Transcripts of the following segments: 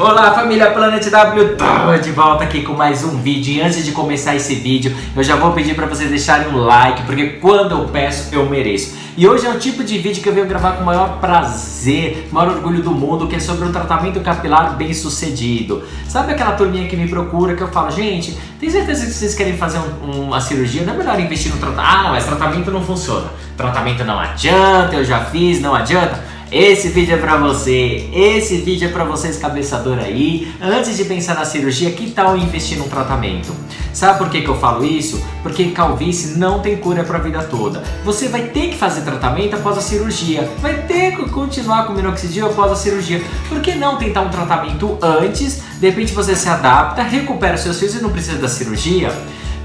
Olá família Planet W, de volta aqui com mais um vídeo e antes de começar esse vídeo eu já vou pedir para vocês deixarem um like porque quando eu peço eu mereço. E hoje é o tipo de vídeo que eu venho gravar com o maior prazer, maior orgulho do mundo, que é sobre um tratamento capilar bem sucedido. Sabe aquela turminha que me procura que eu falo, gente, tem certeza que vocês querem fazer um, uma cirurgia? Não é melhor investir no tratamento? Ah, mas tratamento não funciona. Tratamento não adianta, eu já fiz, não adianta. Esse vídeo é pra você, esse vídeo é pra vocês cabeçador aí. Antes de pensar na cirurgia, que tal investir num tratamento? Sabe por que, que eu falo isso? Porque calvície não tem cura pra vida toda. Você vai ter que fazer tratamento após a cirurgia, vai ter que continuar com minoxidil após a cirurgia. Por que não tentar um tratamento antes? De repente você se adapta, recupera seus fios e não precisa da cirurgia?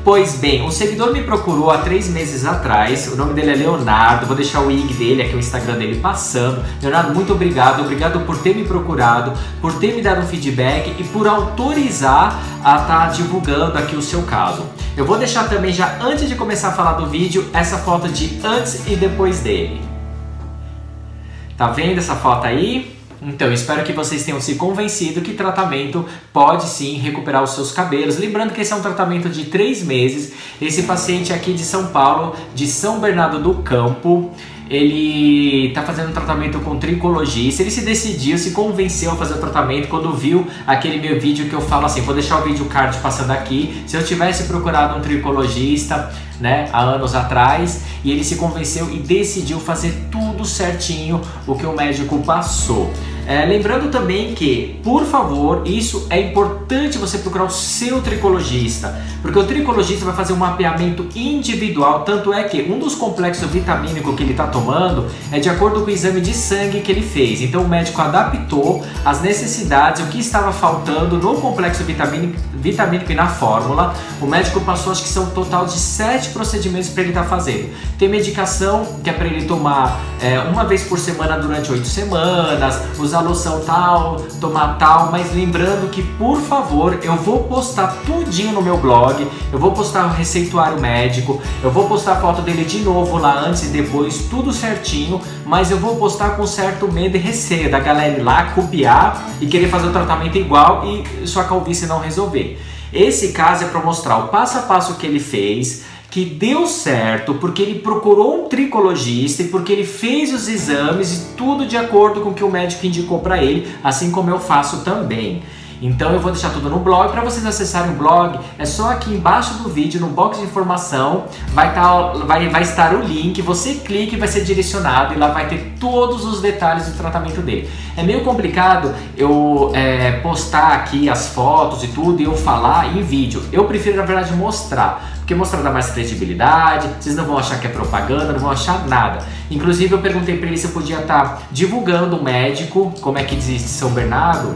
Pois bem, um seguidor me procurou há três meses atrás, o nome dele é Leonardo, vou deixar o IG dele aqui, o Instagram dele passando. Leonardo, muito obrigado, obrigado por ter me procurado, por ter me dado um feedback e por autorizar a estar tá divulgando aqui o seu caso. Eu vou deixar também, já antes de começar a falar do vídeo, essa foto de antes e depois dele. Tá vendo essa foto aí? Então, espero que vocês tenham se convencido que tratamento pode sim recuperar os seus cabelos. Lembrando que esse é um tratamento de três meses. Esse paciente aqui de São Paulo, de São Bernardo do Campo, ele está fazendo um tratamento com tricologista, ele se decidiu, se convenceu a fazer o tratamento quando viu aquele meu vídeo que eu falo assim, vou deixar o vídeo card passando aqui, se eu tivesse procurado um tricologista, né, há anos atrás, e ele se convenceu e decidiu fazer tudo certinho o que o médico passou. É, lembrando também que, por favor, isso é importante você procurar o seu tricologista, porque o tricologista vai fazer um mapeamento individual. Tanto é que um dos complexos vitamínicos que ele está tomando é de acordo com o exame de sangue que ele fez. Então o médico adaptou as necessidades, o que estava faltando no complexo vitamínico, vitamínico e na fórmula. O médico passou, acho que são um total de sete procedimentos para ele estar tá fazendo. Tem medicação que é para ele tomar é, uma vez por semana durante oito semanas, os usar loção tal, tomar tal, mas lembrando que, por favor, eu vou postar tudinho no meu blog, eu vou postar o receituário médico, eu vou postar a foto dele de novo lá antes e depois, tudo certinho, mas eu vou postar com certo medo e receio da galera ir lá copiar e querer fazer o tratamento igual e sua calvície não resolver. Esse caso é para mostrar o passo a passo que ele fez, que deu certo porque ele procurou um tricologista e porque ele fez os exames e tudo de acordo com o que o médico indicou para ele, assim como eu faço também. Então eu vou deixar tudo no blog. Para vocês acessarem o blog, é só aqui embaixo do vídeo, no box de informação, vai, tá, vai, vai estar o link. Você clica e vai ser direcionado e lá vai ter todos os detalhes do tratamento dele. É meio complicado eu é, postar aqui as fotos e tudo e eu falar em vídeo. Eu prefiro, na verdade, mostrar. Porque mostrar dá mais credibilidade, vocês não vão achar que é propaganda, não vão achar nada. Inclusive eu perguntei para ele se eu podia estar tá divulgando o médico, como é que diz São Bernardo,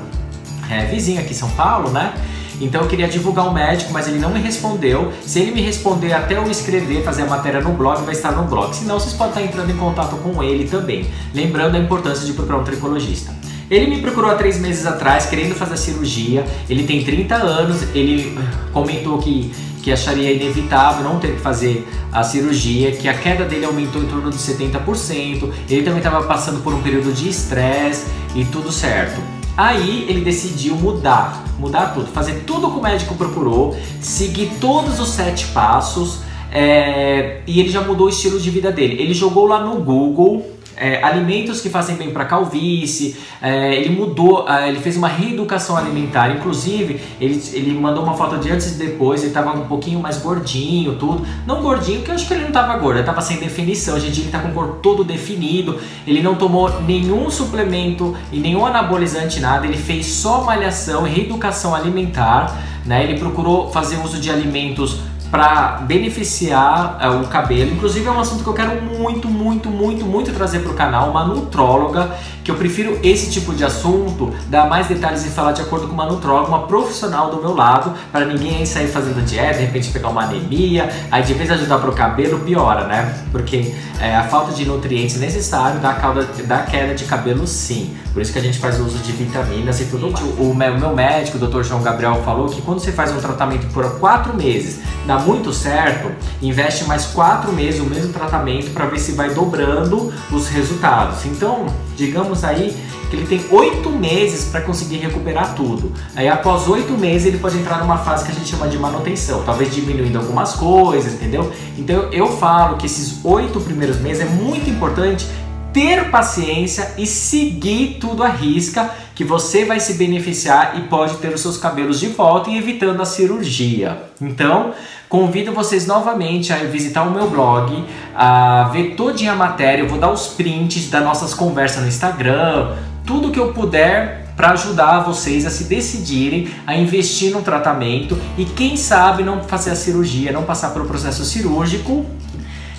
é, vizinho aqui em São Paulo, né? Então eu queria divulgar o médico, mas ele não me respondeu. Se ele me responder até eu escrever, fazer a matéria no blog, vai estar no blog. Senão vocês podem estar entrando em contato com ele também. Lembrando a importância de procurar um tricologista. Ele me procurou há três meses atrás, querendo fazer cirurgia. Ele tem 30 anos, ele comentou que, que acharia inevitável não ter que fazer a cirurgia, que a queda dele aumentou em torno de 70%. Ele também estava passando por um período de estresse e tudo certo. Aí ele decidiu mudar, mudar tudo, fazer tudo que o médico procurou, seguir todos os sete passos é, e ele já mudou o estilo de vida dele. Ele jogou lá no Google é, alimentos que fazem bem para calvície, é, ele mudou, é, ele fez uma reeducação alimentar, inclusive ele, ele mandou uma foto de antes e depois, ele estava um pouquinho mais gordinho, tudo, não gordinho, porque eu acho que ele não estava gordo, ele estava sem definição, hoje em dia ele está com o corpo todo definido, ele não tomou nenhum suplemento e nenhum anabolizante, nada, ele fez só malhação e reeducação alimentar, né? ele procurou fazer uso de alimentos para beneficiar uh, o cabelo. Inclusive é um assunto que eu quero muito, muito, muito, muito trazer para o canal, uma nutróloga, que eu prefiro esse tipo de assunto, dar mais detalhes e falar de acordo com uma nutróloga, uma profissional do meu lado, para ninguém aí sair fazendo dieta, de repente pegar uma anemia, aí de vez ajudar para o cabelo, piora, né? Porque é, a falta de nutrientes necessários dá, cauda, dá queda de cabelo sim. Por isso que a gente faz uso de vitaminas e tudo mais. O, o meu médico, o Dr. João Gabriel, falou que quando você faz um tratamento por quatro meses, dá muito certo, investe mais quatro meses o mesmo tratamento para ver se vai dobrando os resultados. Então, digamos aí que ele tem oito meses para conseguir recuperar tudo. Aí após oito meses ele pode entrar numa fase que a gente chama de manutenção, talvez diminuindo algumas coisas, entendeu? Então eu falo que esses oito primeiros meses é muito importante ter paciência e seguir tudo à risca, que você vai se beneficiar e pode ter os seus cabelos de volta e evitando a cirurgia. Então, convido vocês novamente a visitar o meu blog, a ver todinha a matéria, eu vou dar os prints das nossas conversas no Instagram, tudo que eu puder para ajudar vocês a se decidirem a investir no tratamento e quem sabe não fazer a cirurgia, não passar pelo processo cirúrgico.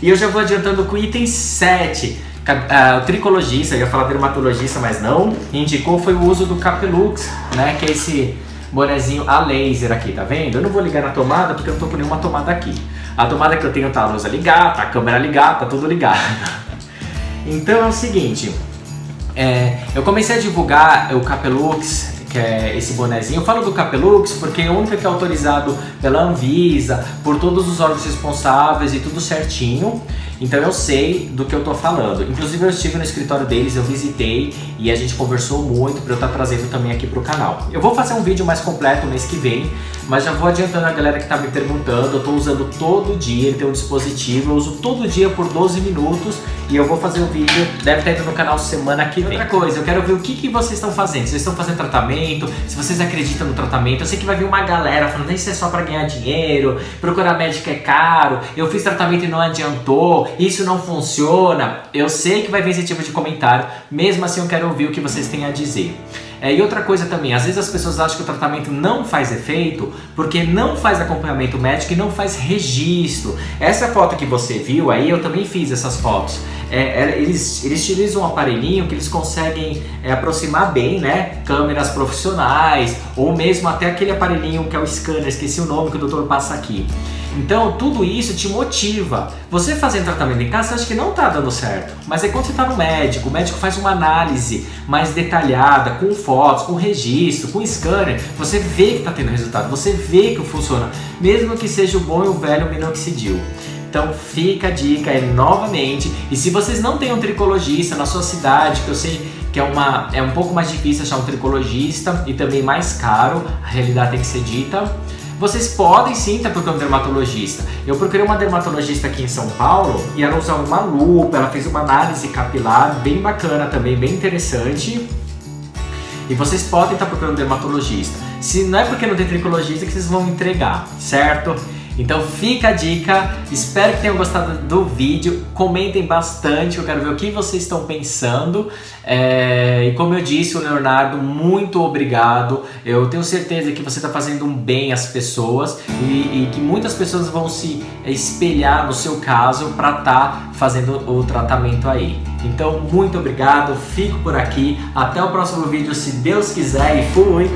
E eu já vou adiantando com o item 7 Uh, o tricologista, eu ia falar dermatologista, mas não, indicou foi o uso do Capelux, né, que é esse bonezinho a laser aqui, tá vendo? Eu não vou ligar na tomada porque eu não tô com nenhuma tomada aqui. A tomada que eu tenho tá a luz ligada, tá a câmera ligada, tá tudo ligado. então é o seguinte, é, eu comecei a divulgar o Capelux que é esse bonezinho. Eu falo do Capelux porque é o único que é autorizado pela Anvisa, por todos os órgãos responsáveis e tudo certinho. Então eu sei do que eu tô falando. Inclusive eu estive no escritório deles, eu visitei e a gente conversou muito para eu estar tá trazendo também aqui pro canal. Eu vou fazer um vídeo mais completo mês que vem, mas já vou adiantando a galera que tá me perguntando. Eu tô usando todo dia, ele tem um dispositivo, eu uso todo dia por 12 minutos e eu vou fazer um vídeo, deve estar tá indo no canal semana que vem. Outra coisa, eu quero ver o que, que vocês estão fazendo. Se vocês estão fazendo tratamento, se vocês acreditam no tratamento. Eu sei que vai vir uma galera falando, isso é só para ganhar dinheiro, procurar médico é caro, eu fiz tratamento e não adiantou isso não funciona, eu sei que vai vir esse tipo de comentário, mesmo assim eu quero ouvir o que vocês têm a dizer. É, e outra coisa também, às vezes as pessoas acham que o tratamento não faz efeito porque não faz acompanhamento médico e não faz registro. Essa foto que você viu aí, eu também fiz essas fotos. É, é, eles, eles utilizam um aparelhinho que eles conseguem é, aproximar bem, né? Câmeras profissionais, ou mesmo até aquele aparelhinho que é o scanner, esqueci o nome que o doutor passa aqui. Então, tudo isso te motiva. Você fazendo tratamento em casa, você acha que não está dando certo. Mas é quando você está no médico, o médico faz uma análise mais detalhada, com fotos, com registro, com scanner, você vê que está tendo resultado, você vê que funciona, mesmo que seja o bom e o velho minoxidil. Então fica a dica aí novamente. E se vocês não têm um tricologista na sua cidade, que eu sei que é, uma, é um pouco mais difícil achar um tricologista e também mais caro, a realidade tem que ser dita vocês podem sim estar procurando um dermatologista. Eu procurei uma dermatologista aqui em São Paulo e ela usa uma lupa, ela fez uma análise capilar bem bacana também, bem interessante. E vocês podem estar procurando um dermatologista. Se não é porque não tem tricologista que vocês vão entregar, certo? Então fica a dica, espero que tenham gostado do vídeo, comentem bastante, eu quero ver o que vocês estão pensando. É, e como eu disse, o Leonardo, muito obrigado. Eu tenho certeza que você está fazendo um bem às pessoas e, e, que muitas pessoas vão se espelhar no seu caso para estar tá fazendo o tratamento aí. Então, muito obrigado, fico por aqui, até o próximo vídeo, se Deus quiser, e fui!